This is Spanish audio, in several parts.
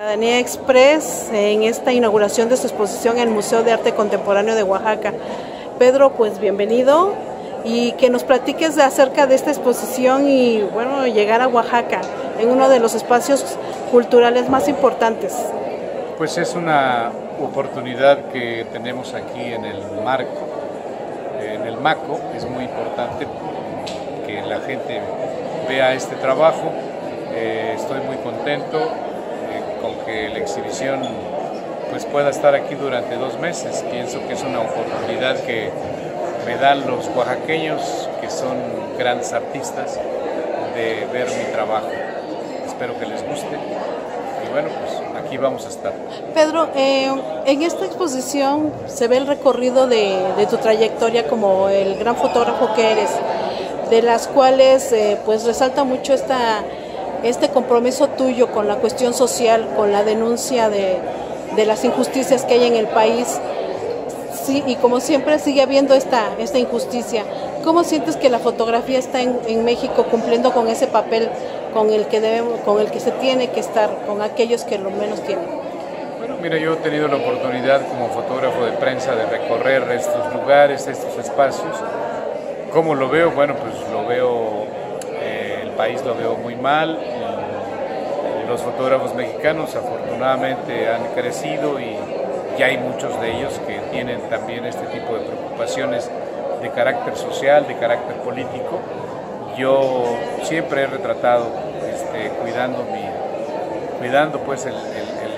Ciudadanía Express en esta inauguración de su exposición en el Museo de Arte Contemporáneo de Oaxaca. Pedro, pues bienvenido y que nos platiques acerca de esta exposición y bueno, llegar a Oaxaca en uno de los espacios culturales más importantes. Pues es una oportunidad que tenemos aquí en el marco, en el MACO, es muy importante que la gente vea este trabajo. Eh, estoy muy contento con que la exhibición pues pueda estar aquí durante dos meses. Pienso que es una oportunidad que me dan los oaxaqueños, que son grandes artistas, de ver mi trabajo. Espero que les guste. Y bueno, pues aquí vamos a estar. Pedro, eh, en esta exposición se ve el recorrido de, de, tu trayectoria como el gran fotógrafo que eres, de las cuales eh, pues resalta mucho esta este compromiso tuyo con la cuestión social, con la denuncia de, de las injusticias que hay en el país, sí, y como siempre sigue habiendo esta, esta injusticia. ¿Cómo sientes que la fotografía está en, en, México cumpliendo con ese papel con el, que debemos, con el que se tiene que estar, con aquellos que lo menos tienen? Mira, yo he tenido la oportunidad como fotógrafo de prensa de recorrer estos lugares, estos espacios. ¿Cómo lo veo? Bueno, pues lo veo país lo veo muy mal. Los fotógrafos mexicanos afortunadamente han crecido y ya hay muchos de ellos que tienen también este tipo de preocupaciones de carácter social, de carácter político. Yo siempre he retratado este, cuidando, cuidando pues el,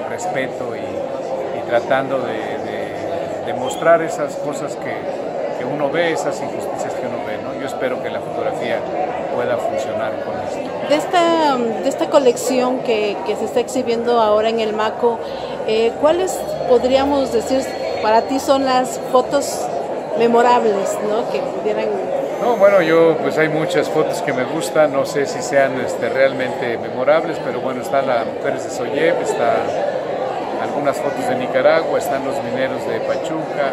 respeto y, tratando de, mostrar esas cosas que uno ve, esas injusticias que uno ve. Yo espero que la fotografía pueda funcionar con esto. De esta, de esta colección que, que se está exhibiendo ahora en el MACO, eh, ¿cuáles podríamos decir para ti son las fotos memorables ¿no? que pudieran... No, bueno, yo pues hay muchas fotos que me gustan, no sé si sean este, realmente memorables, pero bueno, está la Mujeres de Soyev, está algunas fotos de Nicaragua, están los mineros de Pachuca,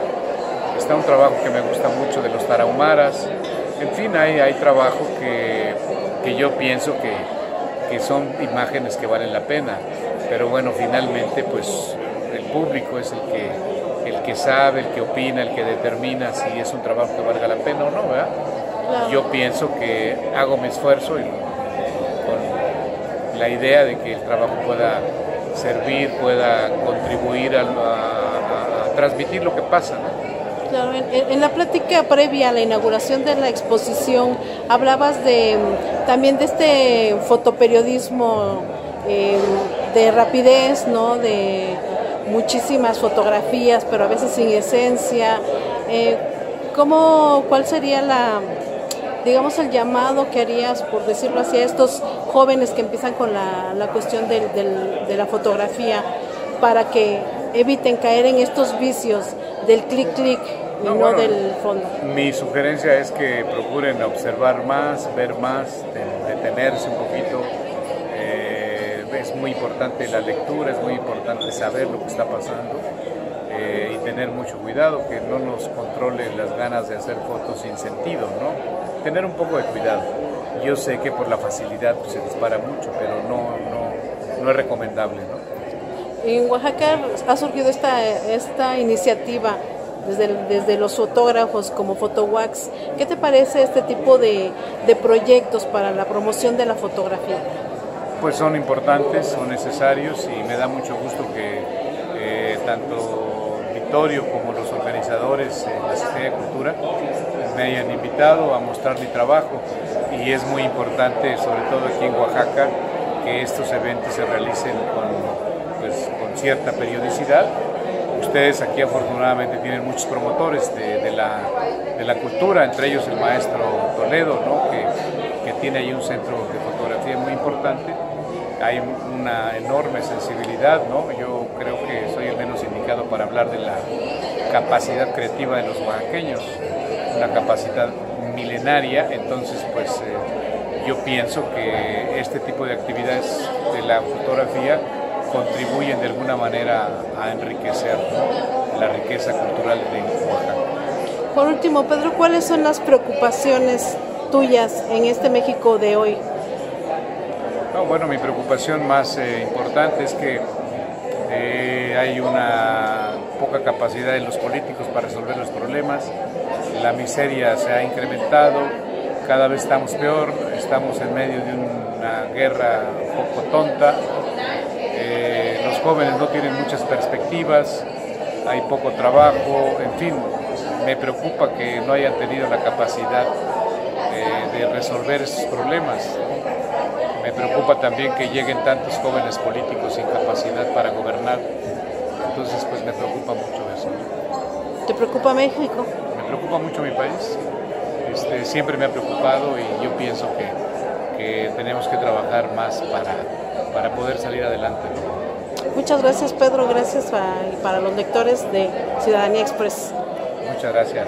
está un trabajo que me gusta mucho de los tarahumaras, en fin, hay, hay trabajo que, que yo pienso que, que, son imágenes que valen la pena, pero bueno, finalmente pues el público es el que, el que sabe, el que opina, el que determina si es un trabajo que valga la pena o no, ¿verdad? Claro. Yo pienso que hago mi esfuerzo y con la idea de que el trabajo pueda servir, pueda contribuir a, a, a transmitir lo que pasa, ¿no? Claro, en, la plática previa a la inauguración de la exposición hablabas de también de este fotoperiodismo eh, de rapidez, ¿no? De muchísimas fotografías, pero a veces sin esencia. Eh, ¿cómo, ¿Cuál sería la, digamos, el llamado que harías, por decirlo así, a estos jóvenes que empiezan con la, la cuestión de la fotografía para que eviten caer en estos vicios del clic clic y no, no bueno, del fondo. Mi sugerencia es que procuren observar más, ver más, detenerse un poquito. Eh, es muy importante la lectura, es muy importante saber lo que está pasando eh, y tener mucho cuidado, que no nos controle las ganas de hacer fotos sin sentido, ¿no? Tener un poco de cuidado. Yo sé que por la facilidad pues, se dispara mucho, pero no, no, no es recomendable, ¿no? En Oaxaca ha surgido esta, esta iniciativa desde, desde los fotógrafos como Fotowax. ¿Qué te parece este tipo de, de proyectos para la promoción de la fotografía? Pues son importantes, son necesarios y me da mucho gusto que eh, tanto Victorio como los organizadores de la Secretaría de Cultura me hayan invitado a mostrar mi trabajo y es muy importante, sobre todo aquí en Oaxaca, que estos eventos se realicen con pues, con cierta periodicidad. Ustedes aquí afortunadamente tienen muchos promotores de, la, de la, cultura, entre ellos el maestro Toledo, ¿no? que, que tiene ahí un centro de fotografía muy importante. Hay una enorme sensibilidad, ¿no? yo creo que soy el menos indicado para hablar de la capacidad creativa de los oaxaqueños, una capacidad milenaria, entonces pues eh, yo pienso que este tipo de actividades de la fotografía contribuyen de alguna manera a enriquecer la riqueza cultural de Oaxaca. Por último, Pedro, ¿cuáles son las preocupaciones tuyas en este México de hoy? No, bueno, mi preocupación más eh, importante es que eh, hay una poca capacidad en los políticos para resolver los problemas, la miseria se ha incrementado, cada vez estamos peor, estamos en medio de una guerra un poco tonta, jóvenes no tienen muchas perspectivas, hay poco trabajo, en fin, me preocupa que no hayan tenido la capacidad eh, de resolver esos problemas. Me preocupa también que lleguen tantos jóvenes políticos sin capacidad para gobernar. Entonces, pues me preocupa mucho eso. ¿Te preocupa México? Me preocupa mucho mi país. Este, siempre me ha preocupado y yo pienso que, tenemos que trabajar más para, para poder salir adelante. Muchas gracias Pedro, gracias para, los lectores de Ciudadanía Express. Muchas gracias.